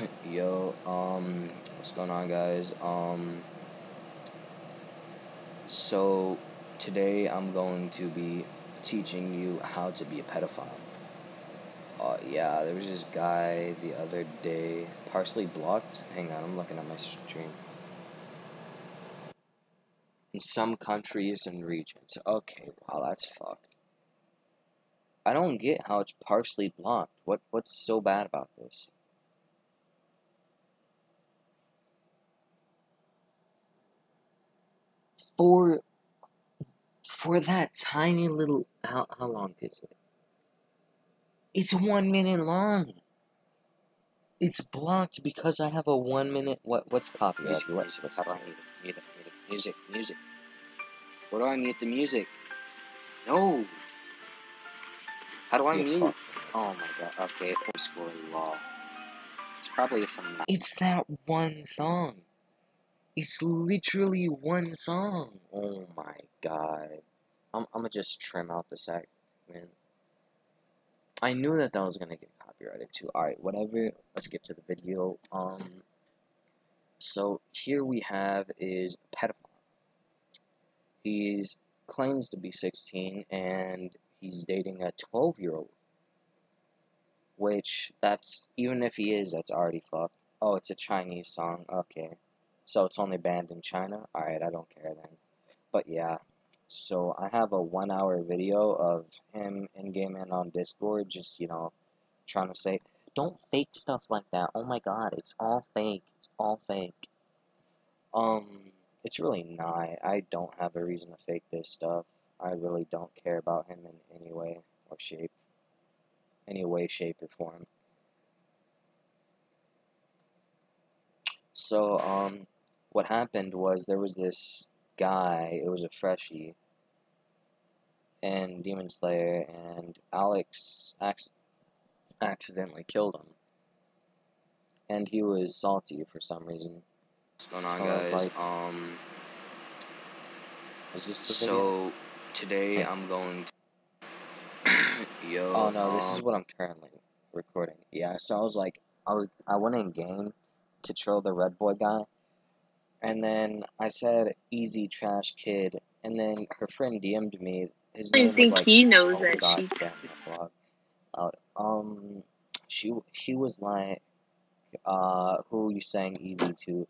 Yo, um, what's going on, guys? Um, so today I'm going to be teaching you how to be a pedophile. Uh, yeah, there was this guy the other day, partially blocked. Hang on, I'm looking at my stream. In some countries and regions. Okay, wow, that's fucked. I don't get how it's partially blocked. What what's so bad about this? For for that tiny little how how long is it? It's one minute long. It's blocked because I have a one minute what what's copyright? Music, What's music, what's how do I copyright? mute it? Mute it, mute it. Music, music. What do I mute the music? No. How do I You're mute? Oh my god. Okay, old school law. It's probably from. It's that one song. It's literally one song. Oh my god. I'm I'm gonna just trim out the segment. I knew that that was gonna get copyrighted too. Alright, whatever. Let's get to the video. Um so here we have is pedophile. He's claims to be 16 and he's dating a 12 year old. Which that's even if he is, that's already fucked. Oh, it's a Chinese song. Okay. So it's only banned in China? Alright, I don't care then. But yeah. So I have a one hour video of him in game and on Discord just, you know, trying to say, don't fake stuff like that. Oh my god, it's all fake. It's all fake. Um, it's really not. I don't have a reason to fake this stuff. I really don't care about him in any way or shape. Any way, shape, or form. So, um, what happened was there was this guy, it was a freshie, and Demon Slayer, and Alex ac- accidentally killed him. And he was salty for some reason. What's going on, So guys? like- um. Is this the video? So today Hey. I'm going to. Yo. Oh no, this is um, what I'm currently recording. Yeah, so I was like, I was, I went in game to troll the red boy guy, and then I said easy trash kid, and then her friend DM'd me. His I think like, he knows oh that god damn, that's loud. Loud. Um, she, he was like, uh, who you saying easy to?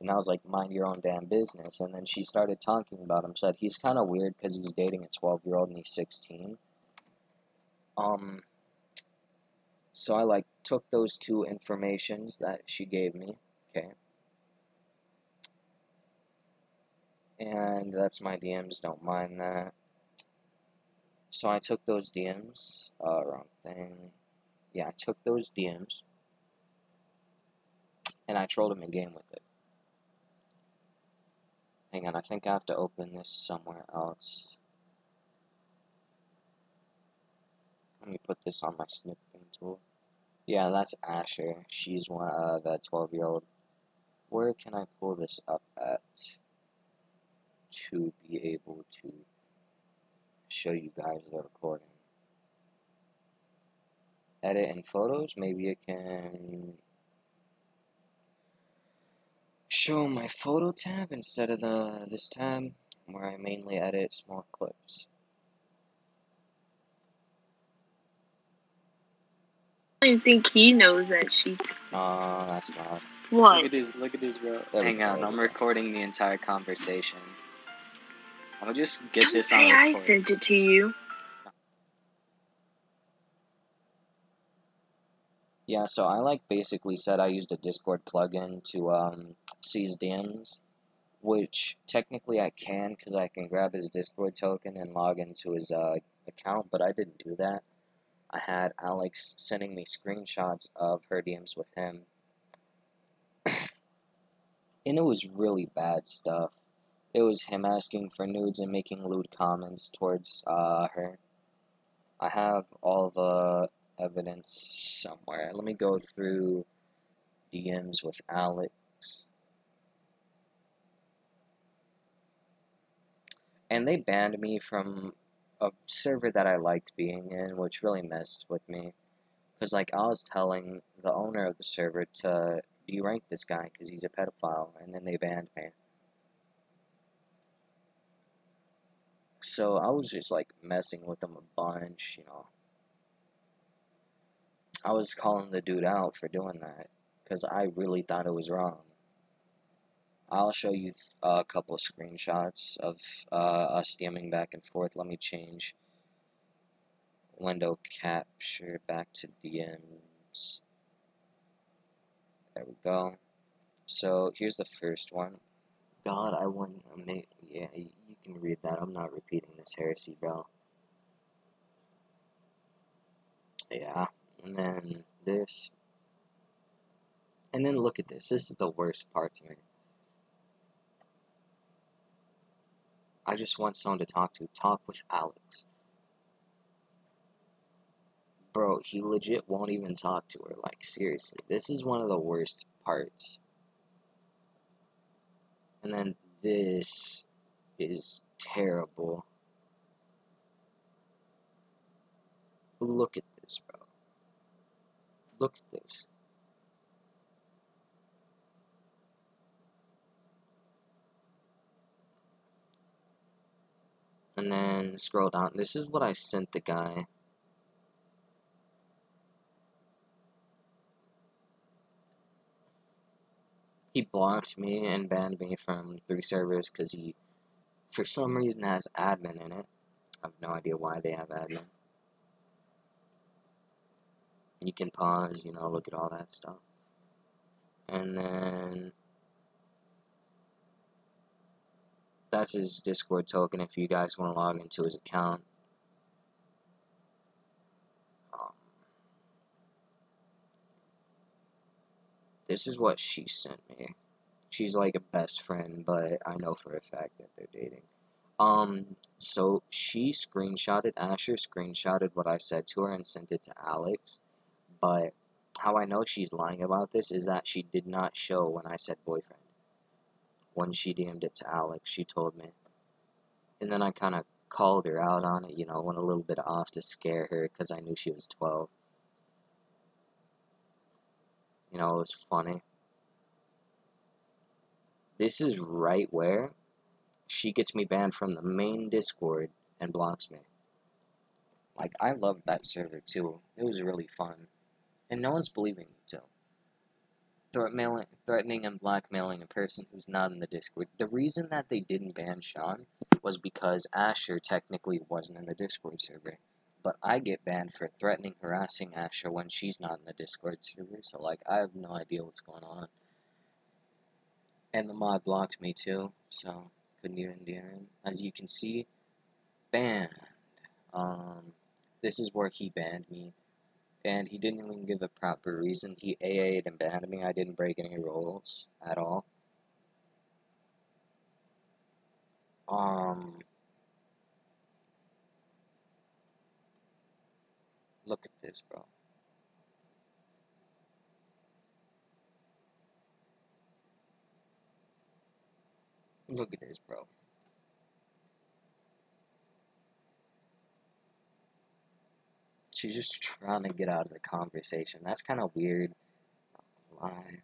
And I was like, mind your own damn business. And then she started talking about him. Said he's kind of weird because he's dating a 12 year old and he's 16. Um, so I like took those two informations that she gave me, okay, and that's my DMs. Don't mind that. So I took those DMs. Uh, wrong thing. Yeah, I took those DMs, and I trolled him in game with it. Hang on, I think I have to open this somewhere else. Let me put this on my snipping tool. Yeah, that's Asher. She's one of the 12 year old. Where can I pull this up at to be able to show you guys the recording? Edit in photos. Maybe it can show my photo tab instead of the this tab where I mainly edit small clips. I don't think he knows that she's. No, that's not. What? Look at this. Look at this, bro. Uh, Hang on, I'm recording the entire conversation. I'm gonna just get Don't this say on I record. sent it to you. Yeah, so I like basically said I used a Discord plugin to um, seize DMs, which technically I can because I can grab his Discord token and log into his uh, account, but I didn't do that. I had Alex sending me screenshots of her DMs with him, and it was really bad stuff. It was him asking for nudes and making lewd comments towards uh, her. I have all the evidence somewhere. Let me go through DMs with Alex. And they banned me from a server that I liked being in, which really messed with me. Because, like, I was telling the owner of the server to derank this guy because he's a pedophile, and then they banned me. So I was just, like, messing with them a bunch, you know. I was calling the dude out for doing that because I really thought it was wrong. I'll show you a couple of screenshots of uh, us DMing back and forth. Let me change window capture back to DMs. There we go. So here's the first one. God, I want to make. Yeah, can read that. I'm not repeating this heresy, bro. Yeah, and then this. And then look at this. This is the worst part to me. I just want someone to talk to. Talk with Alex. Bro, he legit won't even talk to her. Like, seriously. This is one of the worst parts. And then this is terrible. Look at this, bro. Look at this. And then scroll down. This is what I sent the guy. He blocked me and banned me from three servers because he, for some reason, has admin in it. I have no idea why they have admin. You can pause, you know, look at all that stuff. And then that's his Discord token if you guys want to log into his account. Um, this is what she sent me. She's like a best friend, but I know for a fact that they're dating. Um, so she screenshotted, Asher screenshotted what I said to her and sent it to Alex. But how I know she's lying about this is that she did not show when I said boyfriend when she DM'd it to Alex, she told me. And then I kind of called her out on it, you know, went a little bit off to scare her because I knew she was 12. You know, it was funny. This is right where she gets me banned from the main Discord and blocks me. Like, I loved that server too. It was really fun. And no one's believing me too threatening and blackmailing a person who's not in the Discord. The reason that they didn't ban Sean was because Asher technically wasn't in the Discord server. But I get banned for threatening, harassing Asher when she's not in the Discord server, so like I have no idea what's going on. And the mod blocked me too, so couldn't even do him. As you can see, banned. Um, this is where he banned me and he didn't even give a proper reason. He AA'd and banned me. I didn't break any rules at all. Um, look at this, bro. Look at this, bro. she's just trying to get out of the conversation. That's kind of weird. Lie.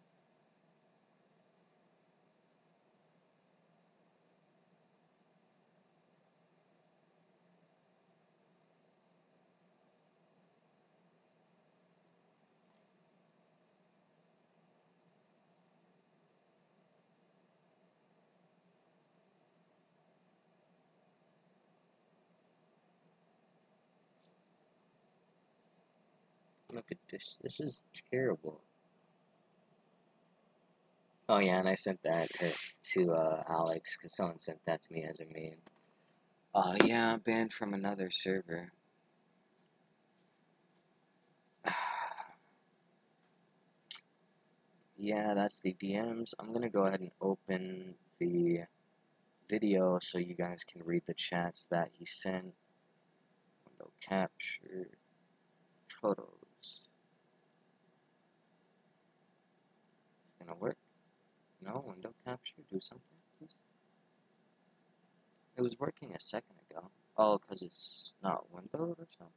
Look at this. This is terrible. Oh yeah, and I sent that to uh, Alex because someone sent that to me as a meme. Uh, yeah, I'm banned from another server. yeah, that's the DMs. I'm gonna go ahead and open the video so you guys can read the chats that he sent. Window capture, photos. gonna work? No, window capture, do something, please. It was working a second ago. Oh, because it's not windowed or something.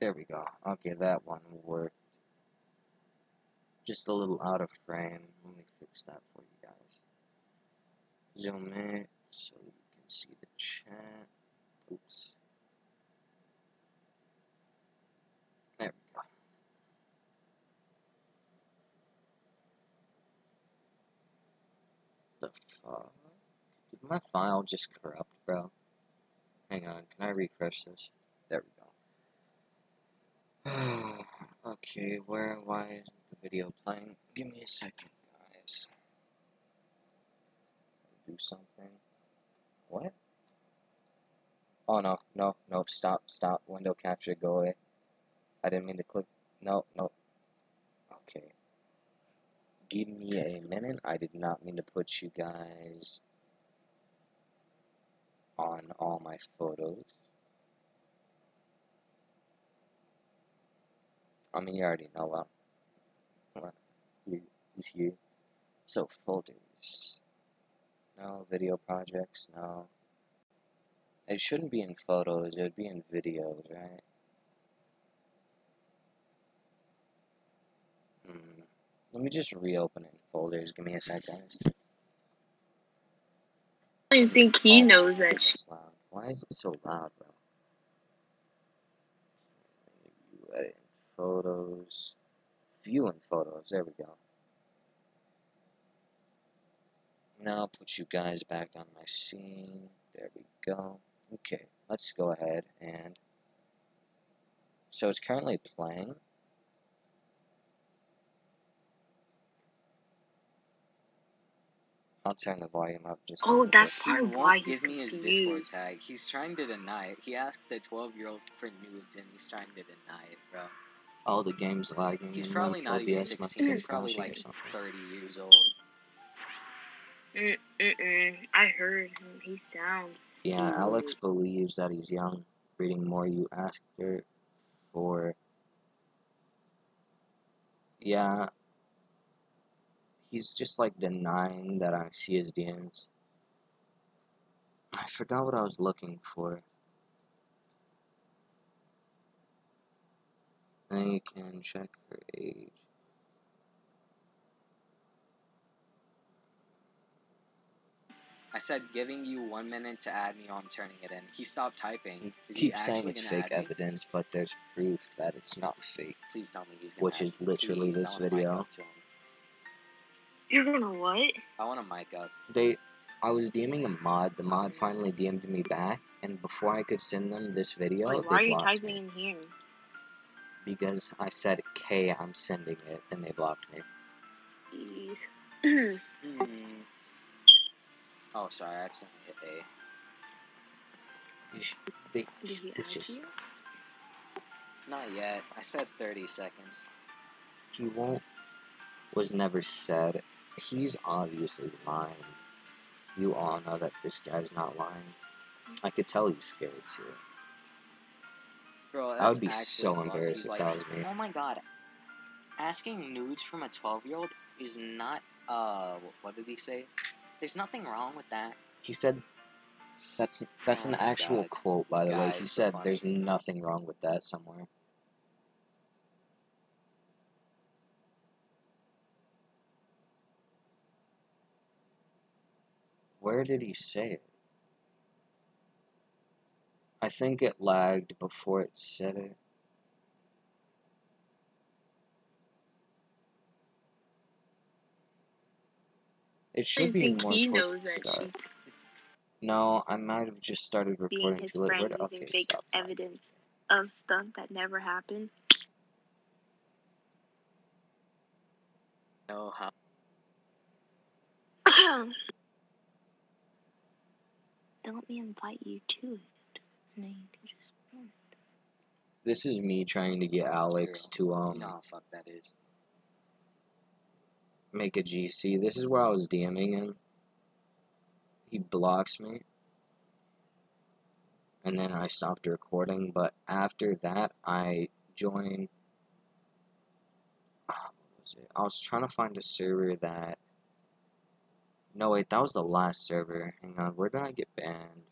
There we go. Okay, that one worked. Just a little out of frame. Let me fix that for you guys. Zoom in so you can see the chat. Oops. The fuck? Did my file just corrupt, bro? Hang on, can I refresh this? There we go. okay, where, why isn't the video playing? Give me a second, guys. Do something. What? Oh no, no, no, stop, stop, window capture, go away. I didn't mean to click, no, no. Okay. Give me a minute, I did not mean to put you guys on all my photos. I mean, you already know what, what is here. So, folders. No, video projects, no. It shouldn't be in photos, it would be in videos, right? Let me just reopen it in folders. Give me a sec, guys. I don't think he Oh, knows that It's loud. Why is it so loud, bro? You edit photos. Viewing photos. There we go. Now I'll put you guys back on my scene. There we go. Okay, let's go ahead and. So it's currently playing. I'll turn the volume up just. a Oh, that's He probably won't why he's give me his confused. Discord tag. He's trying to deny it. He asked a 12 year old for nudes and he's trying to deny it, bro. all the games lagging. He's probably not even OBS must 16. have probably like 30 years old. Mm mm I heard him. He sounds. Yeah, Alex believes that he's young. Reading more, you asked her for. Yeah. He's just like denying that I see his DMs. I forgot what I was looking for. Then you can check her age. I said giving you one minute to add me, I'm turning it in. He stopped typing. Is he keep saying it's fake add me? evidence, but there's proof that it's not fake. Please tell me he's gonna Which is literally this I wanna mic video. Up to him. You're gonna what? I want a mic up. They, I was DMing a mod. The mod finally DM'd me back, and before I could send them this video, Wait, why are you typing me in here? because I said K. I'm sending it, and they blocked me. Jeez. Hmm. Oh, sorry, I accidentally hit A. You sh- They, it's just? Not yet. I said 30 seconds. he won't. Was never said. He's obviously lying. You all know that this guy's not lying. I could tell he's scared too. Bro, I that's would be so embarrassed if like, that was me. Oh my god. Asking nudes from a 12 year old is not, uh, what did he say? There's nothing wrong with that. He said that's that's Oh an actual God. quote by This the way. He is so said there's nothing wrong with that somewhere. Where did he say it? I think it lagged before it said it. It I should be more towards knows the start. No, I might have just started being recording his too late. friend Where using the- okay, fake stop. stop. evidence of stuff that never happened. No, how? Don't let me invite you to it. And then you can just. This is me trying to get Alex to You um know fuck that is. make a GC. This is where I was DMing him. He blocks me. And then I stopped recording, but after that I joined ah, what was it? I was trying to find a server that No wait, that was the last server. Hang on, where did I get banned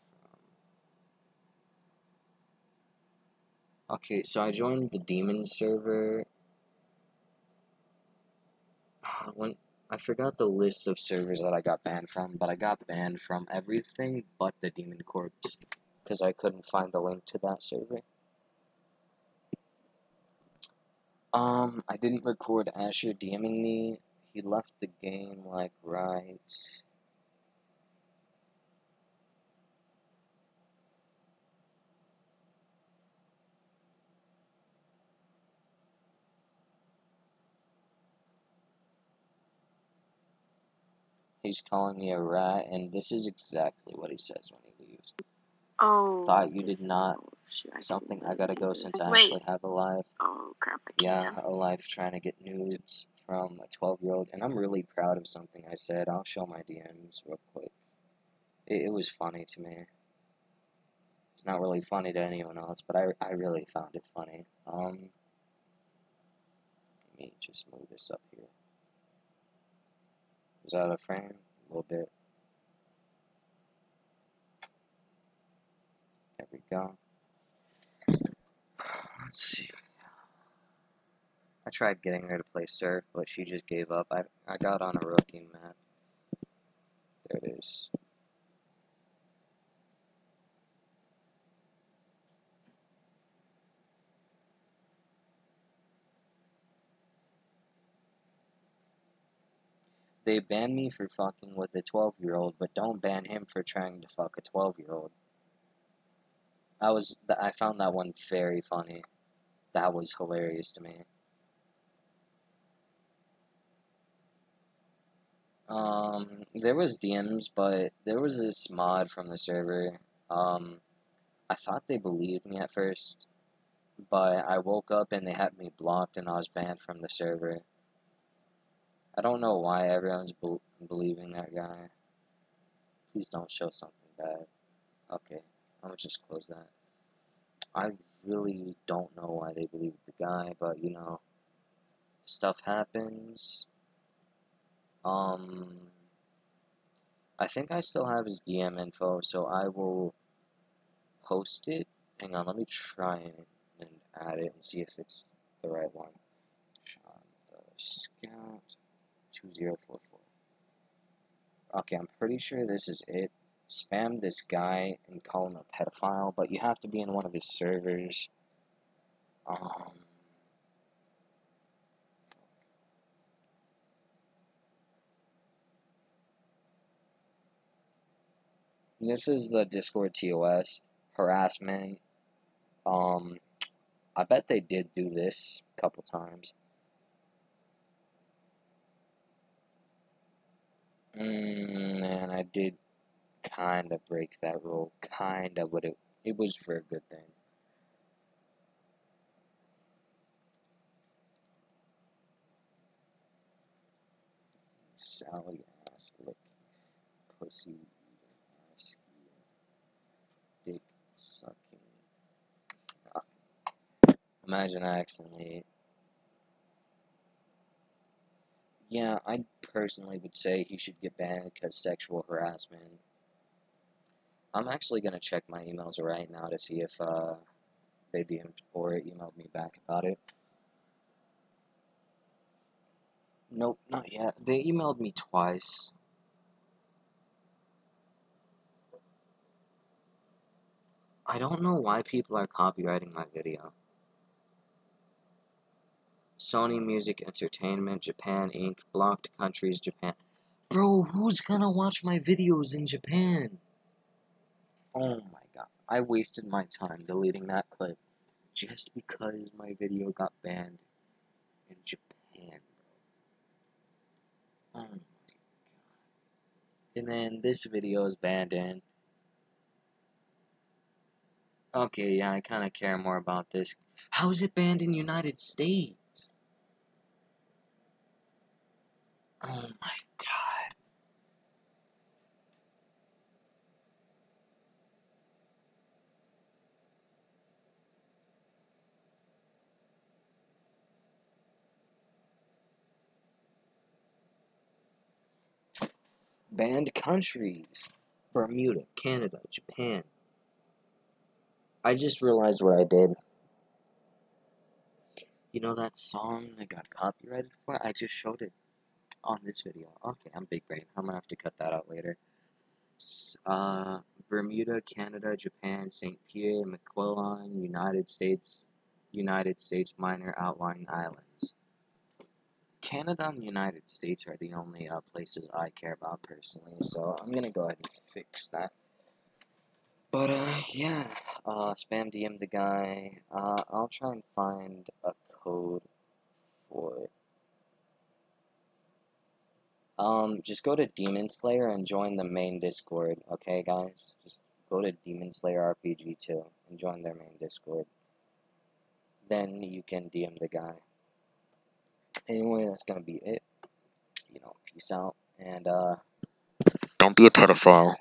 from? Okay, so I joined the demon server. When I forgot the list of servers that I got banned from, but I got banned from everything but the Demon Corps because I couldn't find the link to that server. Um, I didn't record Asher DMing me. He left the game like right. He's calling me a rat, and this is exactly what he says when he leaves. Oh. Thought you did not. shit, I Something I gotta go since I Wait. actually have a live. Oh crap! I Yeah, can't. a live trying to get nudes from a 12 year old, and I'm really proud of something I said. I'll show my DMs real quick. It, it was funny to me. It's not really funny to anyone else, but I, I really found it funny. Um, let me just move this up here. Is that a frame? A little bit. There we go. Let's see. I tried getting her to play surf, but she just gave up. I, I got on a rookie map. There it is. They banned me for fucking with a 12 year old, but don't ban him for trying to fuck a 12 year old. I was, I found that one very funny. That was hilarious to me. Um, there was DMs, but there was this mod from the server. Um, I thought they believed me at first, but I woke up and they had me blocked and I was banned from the server. I don't know why everyone's bel believing that guy. Please don't show something bad. Okay, I'm gonna just close that. I really don't know why they believe the guy, but you know, stuff happens. Um, I think I still have his DM info, so I will post it. Hang on, let me try and, and add it and see if it's the right one. Sean the Scout 2044. Okay, I'm pretty sure this is it. Spam this guy and call him a pedophile, but you have to be in one of his servers. Um, This is the Discord TOS harassment. Um, I bet they did do this a couple times. Mm, and I did kind of break that rule, kind of, but it it was for a good thing. Sally ass looking pussy ass dick sucking. Ah. Imagine I accidentally. Yeah, I personally would say he should get banned because sexual harassment. I'm actually gonna check my emails right now to see if uh, they DM'd or emailed me back about it. Nope, not yet. They emailed me twice. I don't know why people are copyrighting my video. Sony Music Entertainment, Japan Inc., blocked countries, Japan. Bro, who's gonna watch my videos in Japan? Oh my god. I wasted my time deleting that clip just because my video got banned in Japan. Oh my god. And then this video is banned in. Okay, yeah, I kind of care more about this. How is it banned in United States? Oh my god. Banned countries Bermuda, Canada, Japan. I just realized what I did. You know that song that got copyrighted for? I just showed it on this video. Okay, I'm big brain. I'm gonna have to cut that out later. Uh, Bermuda, Canada, Japan, St. Pierre, Miquelon, United States, United States minor outlying islands. Canada and the United States are the only uh, places I care about personally, so I'm gonna go ahead and fix that. But uh, yeah, uh, spam DM the guy. Uh, I'll try and find a code for it. Um, just go to Demon Slayer and join the main Discord, okay, guys? Just go to Demon Slayer RPG 2 and join their main Discord. Then you can DM the guy. Anyway, that's gonna be it. You know, peace out, and uh, don't be a pedophile.